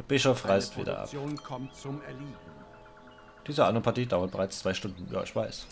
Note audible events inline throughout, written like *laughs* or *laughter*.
Der Bischof reist wieder ab. Diese Anopathie dauert bereits zwei Stunden. Ja, ich weiß.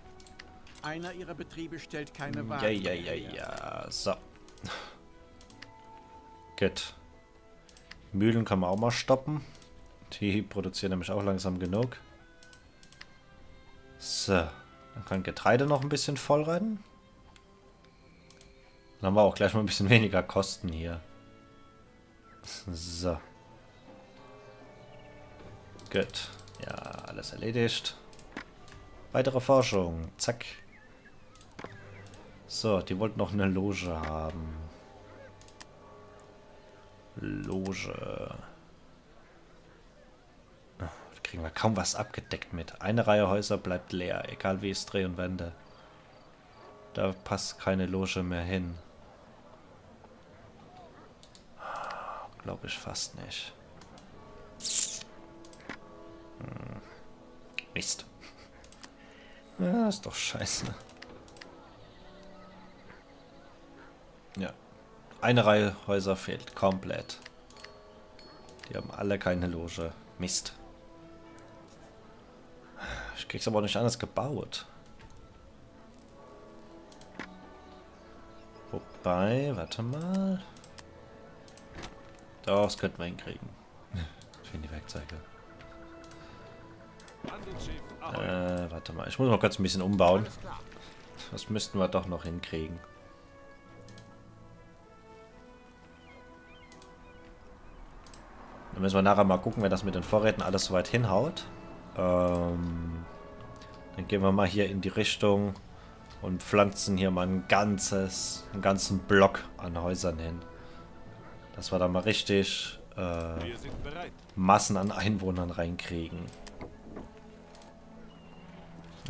*laughs* Einer ihrer Betriebe stellt keine Ja, Waren. ja, ja, ja. So. Gut. Mühlen kann man auch mal stoppen. Die produzieren nämlich auch langsam genug. So. Dann kann Getreide noch ein bisschen voll rein. Dann haben wir auch gleich mal ein bisschen weniger Kosten hier. So. Gut. Ja, alles erledigt. Weitere Forschung. Zack. So, die wollten noch eine Loge haben. Loge. Ah, Da kriegen wir kaum was abgedeckt mit. Eine Reihe Häuser bleibt leer, egal wie es drehe und wende. Da passt keine Loge mehr hin. Glaube ich fast nicht. Hm. Mist. *laughs* Ja, ist doch scheiße. Ja. Eine Reihe Häuser fehlt komplett. Die haben alle keine Loge. Mist. Ich krieg's aber nicht anders gebaut. Wobei, warte mal. Doch, das könnten wir hinkriegen. *laughs* Finde die Werkzeuge. Äh, warte mal. Ich muss mal kurz ein bisschen umbauen. Das müssten wir doch noch hinkriegen. Dann müssen wir nachher mal gucken, wenn das mit den Vorräten alles soweit hinhaut. Ähm, dann gehen wir mal hier in die Richtung und pflanzen hier mal ein ganzes, einen ganzen Block an Häusern hin. Dass wir da mal richtig äh. Massen an Einwohnern reinkriegen.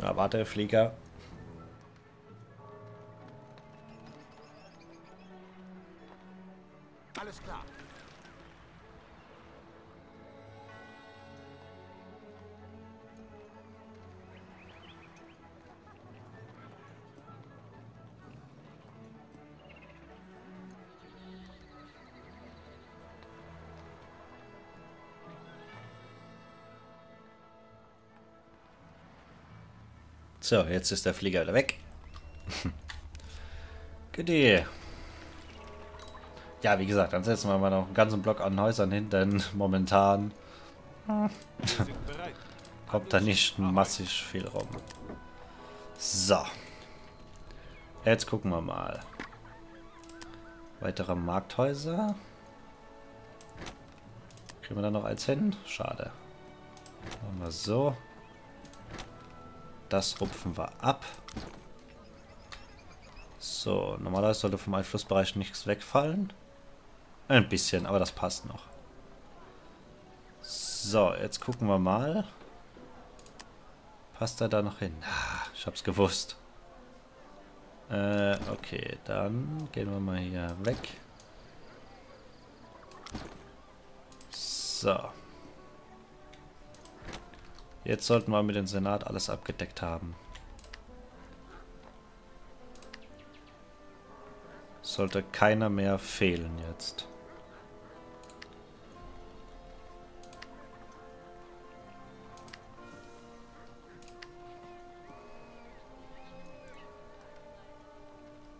Ja, warte, Flieger. Alles klar. So, jetzt ist der Flieger wieder weg. *laughs* Gute. Ja, wie gesagt, dann setzen wir mal noch einen ganzen Block an Häusern hin, denn momentan bereit. *laughs* kommt da nicht massig viel rum. So. Jetzt gucken wir mal. Weitere Markthäuser. Kriegen wir da noch eins hin? Schade. Machen wir so. Das rupfen wir ab. So, normalerweise sollte vom Einflussbereich nichts wegfallen. Ein bisschen, aber das passt noch. So, jetzt gucken wir mal. Passt er da noch hin? Ah, ich hab's gewusst. Äh, okay, dann gehen wir mal hier weg. So. Jetzt sollten wir mit dem Senat alles abgedeckt haben. Sollte keiner mehr fehlen jetzt.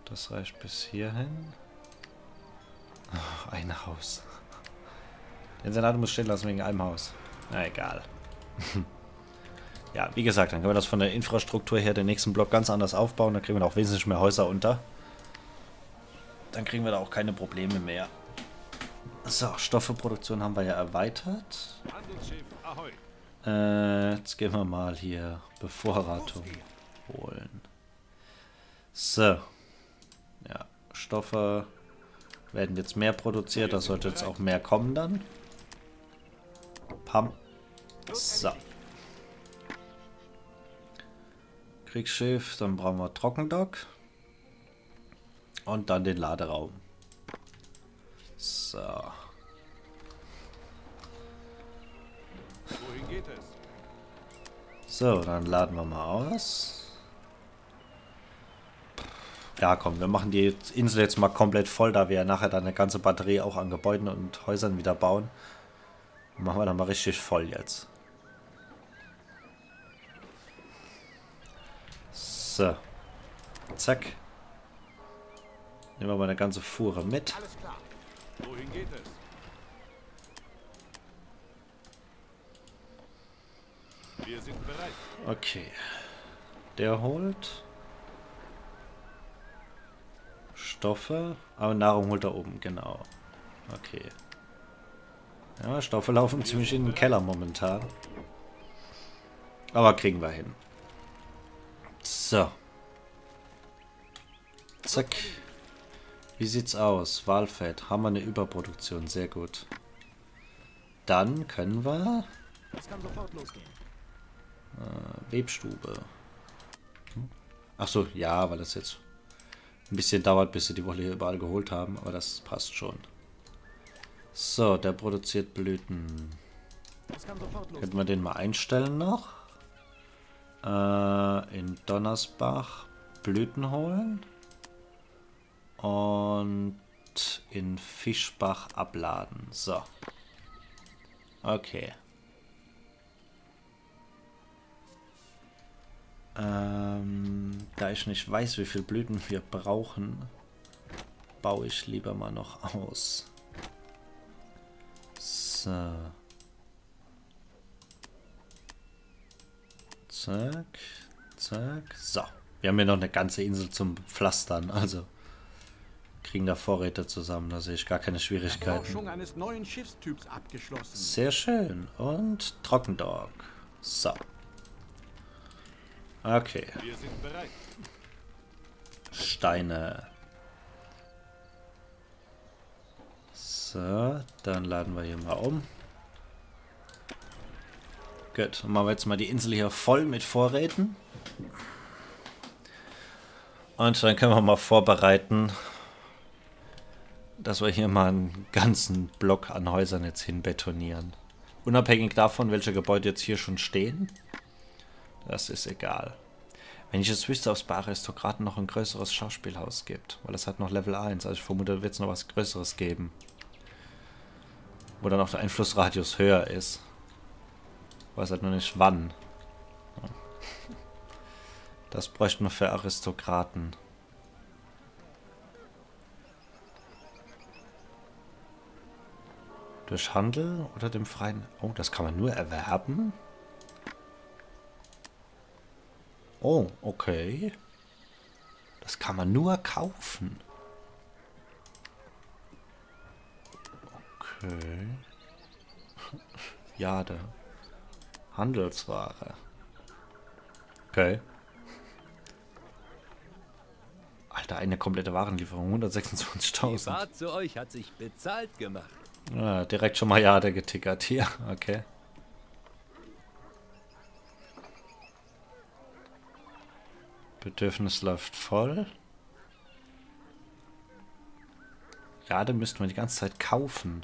Das reicht bis hierhin. Ach, ein Haus. Den Senat muss stehen lassen wegen einem Haus. Na egal. *laughs* ja, wie gesagt, dann können wir das von der Infrastruktur her den nächsten Block ganz anders aufbauen. Dann kriegen wir da auch wesentlich mehr Häuser unter. Dann kriegen wir da auch keine Probleme mehr. So, Stoffeproduktion haben wir ja erweitert. Äh, jetzt gehen wir mal hier Bevorratung holen. So. Ja, Stoffe werden jetzt mehr produziert. Da sollte jetzt auch mehr kommen dann. Pam. So. Kriegsschiff, dann brauchen wir Trockendock. Und dann den Laderaum. So. Wohin geht es? So, dann laden wir mal aus. Ja, komm, wir machen die Insel jetzt mal komplett voll, da wir ja nachher dann eine ganze Batterie auch an Gebäuden und Häusern wieder bauen. Machen wir dann mal richtig voll jetzt. So. Zack. Nehmen wir mal eine ganze Fuhre mit. Alles klar. Wohin geht es? Wir sind bereit. Okay. Der holt Stoffe. Aber Nahrung holt er oben, genau. Okay. Ja, Stoffe laufen *laughs* ziemlich in den Keller momentan. Aber kriegen wir hin. So. Zack. Wie sieht's aus? Walfett. Haben wir eine Überproduktion. Sehr gut. Dann können wir... Es kann sofort losgehen. Äh, Webstube. Hm? Ach so, ja, weil das jetzt ein bisschen dauert, bis sie die Wolle hier überall geholt haben. Aber das passt schon. So, der produziert Blüten. Könnten wir den mal einstellen noch? Äh, in Donnersbach Blüten holen. Und in Fischbach abladen. So. Okay. Ähm, da ich nicht weiß, wie viel Blüten *laughs* wir brauchen, baue ich lieber mal noch aus. So. Zack, zack. So. Wir haben hier noch eine ganze Insel zum Pflastern, also kriegen da Vorräte zusammen, da sehe ich gar keine Schwierigkeiten. Sehr schön. Und Trockendog. So. Okay. Steine. So, dann laden wir hier mal um. Gut, dann machen wir jetzt mal die Insel hier voll mit Vorräten. Und dann können wir mal vorbereiten, dass wir hier mal einen ganzen Block an Häusern jetzt hin betonieren. Unabhängig davon, welche Gebäude jetzt hier schon stehen. Das ist egal. Wenn ich jetzt wüsste, ob es bei Aristokraten noch ein größeres Schauspielhaus gibt. Weil es hat noch Level 1. Also ich vermute, wird es noch was Größeres geben. Wo dann auch der Einflussradius höher ist. Weiß halt nur nicht wann. Das bräuchten wir für Aristokraten. Durch Handel oder dem freien... Oh, das kann man nur erwerben? Oh, okay. Das kann man nur kaufen. Okay. *laughs* Jade. Handelsware. Okay. Alter, eine komplette Warenlieferung. Die 126.000. Fahrt zu euch hat sich bezahlt gemacht. Ja, direkt schon mal Jade getickert hier. Okay. Bedürfnis läuft voll. Jade müssten wir die ganze Zeit kaufen.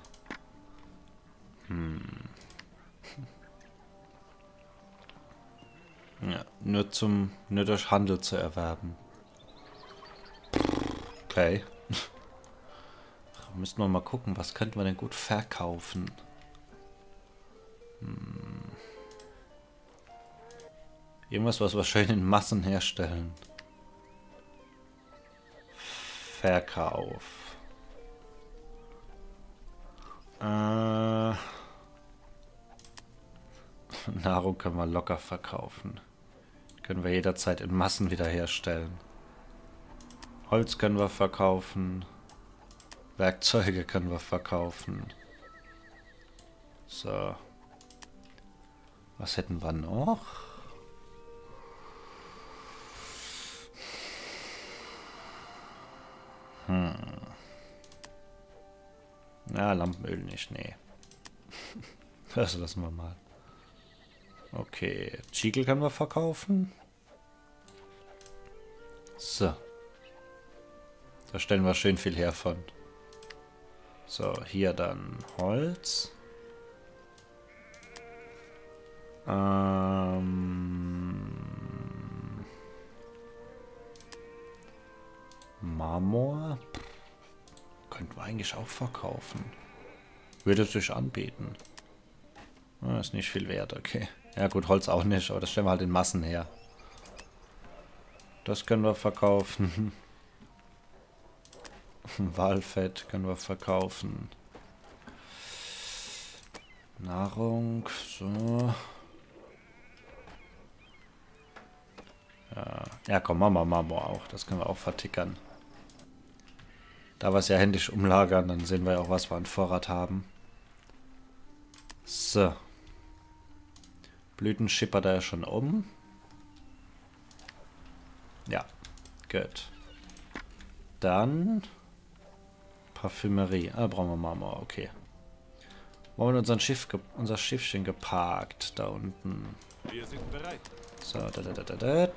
Hm. Ja, nur zum, nur durch Handel zu erwerben. Okay. Müssen wir mal gucken, was könnten wir denn gut verkaufen? Hm. Irgendwas, was wir schön in Massen herstellen. Verkauf. Äh, *laughs* Nahrung können wir locker verkaufen. Können wir jederzeit in Massen wiederherstellen. Holz können wir verkaufen. Werkzeuge können wir verkaufen. So. Was hätten wir noch? Hm. Ja, Lampenöl nicht, nee. *laughs* Das lassen wir mal. Okay, Chiegel können wir verkaufen. So. Da stellen wir schön viel her von. So, hier dann Holz. Ähm, Marmor. Könnten wir eigentlich auch verkaufen. Würde sich anbieten. Ah, ist nicht viel wert, okay. Ja gut, Holz auch nicht, aber das stellen wir halt in Massen her. Das können wir verkaufen. *laughs* *laughs* Walfett können wir verkaufen. Nahrung, so. Ja, komm, Mama, Mama auch. Das können wir auch vertickern. Da wir es ja händisch umlagern, dann sehen wir ja auch, was wir an Vorrat haben. So. Blüten schippert er ja schon um. Ja, gut. Dann Parfümerie. Ah, brauchen wir Marmor, okay. Wo haben wir unser Schiff, unser Schiffchen geparkt? Da unten. Wir sind bereit. So, da, da, da, da, da.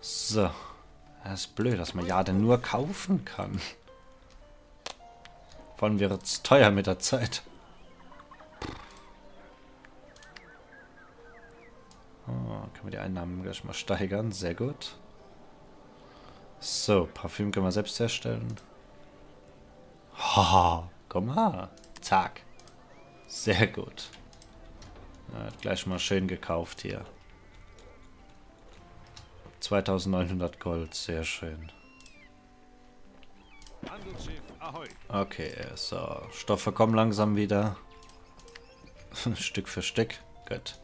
So. Das ist blöd, dass man ja denn nur kaufen kann. Vor allem wird es teuer mit der Zeit. Oh, können wir die Einnahmen gleich mal steigern. Sehr gut. So, Parfüm können wir selbst herstellen. Haha, komm mal. Zack. Sehr gut. Ja, gleich mal schön gekauft hier. 2900 Gold, sehr schön. Okay, so. Stoffe kommen langsam wieder. *laughs* Stück für Stück. Gut.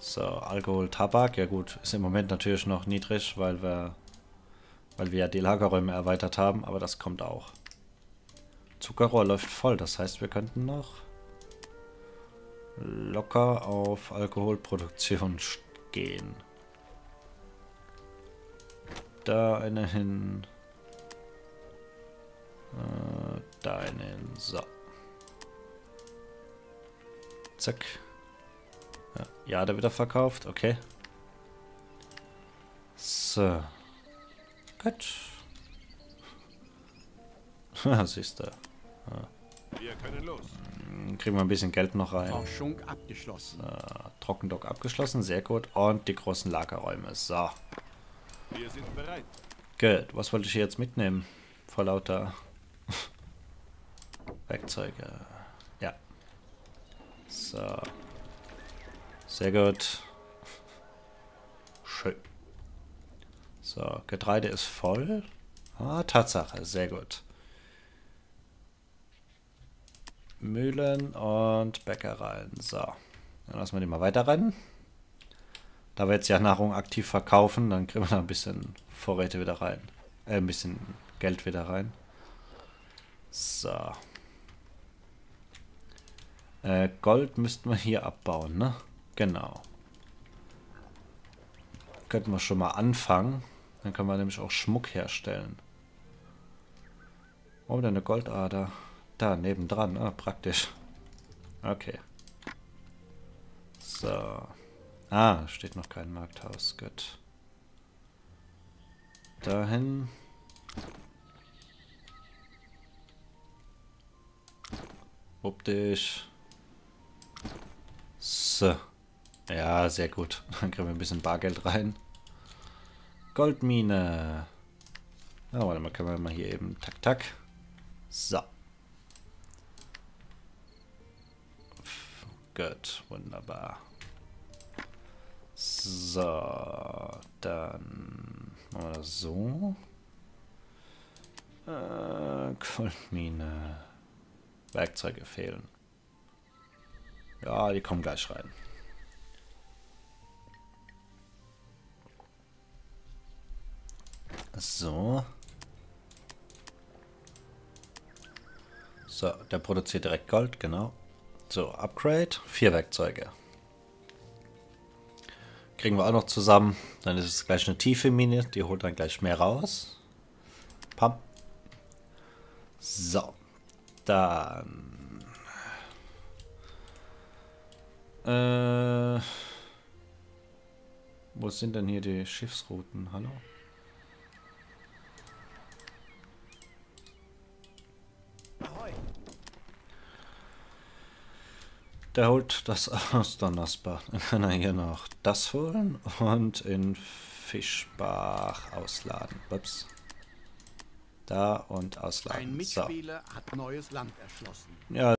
So, Alkohol, Tabak. Ja gut, ist im Moment natürlich noch niedrig, weil wir, weil wir ja die Lagerräume erweitert haben, aber das kommt auch. Zuckerrohr läuft voll, das heißt, wir könnten noch locker auf Alkoholproduktion gehen. Da eine hin. Äh, da eine hin. So. Zack. Ja, der wird er verkauft. Okay. So. Gut. *laughs* Siehst du. Wir können los. Kriegen wir ein bisschen Geld noch rein. Forschung abgeschlossen. Äh, Trockendock abgeschlossen. Sehr gut. Und die großen Lagerräume. So. Wir sind bereit. Gut. Was wollte ich hier jetzt mitnehmen? Vor lauter *laughs* Werkzeuge. Ja. So. Sehr gut. Schön. So, Getreide ist voll. Ah, Tatsache. Sehr gut. Mühlen und Bäckereien. So. Dann lassen wir die mal weiter rennen. Da wir jetzt ja Nahrung aktiv verkaufen, dann kriegen wir da ein bisschen Vorräte wieder rein. Äh, ein bisschen Geld wieder rein. So. Äh, Gold müssten wir hier abbauen, ne? Genau. Könnten wir schon mal anfangen. Dann können wir nämlich auch Schmuck herstellen. Oh, da eine Goldader. Da, nebendran. Ah, praktisch. Okay. So. Ah, steht noch kein Markthaus. Gut. Dahin. Optisch. So. Ja, sehr gut. *laughs* Dann kriegen wir ein bisschen Bargeld rein. Goldmine. Ja, warte mal, können wir mal hier eben. Tak, tak. So. Gut, wunderbar. So, dann machen wir das so. Äh, Goldmine. Werkzeuge fehlen. Ja, die kommen gleich rein. So. So, der produziert direkt Gold, genau. So, Upgrade, vier Werkzeuge. Kriegen wir auch noch zusammen. Dann ist es gleich eine tiefe Mine, die holt dann gleich mehr raus. Pam. So. Dann. Äh, wo sind denn hier die Schiffsrouten? Hallo? Der holt das *laughs* aus Donnersbach. Dann kann er hier noch das holen und in Fischbach ausladen. Ups. Da und ausladen. Ein So. Mitspieler hat neues Land erschlossen. Ja,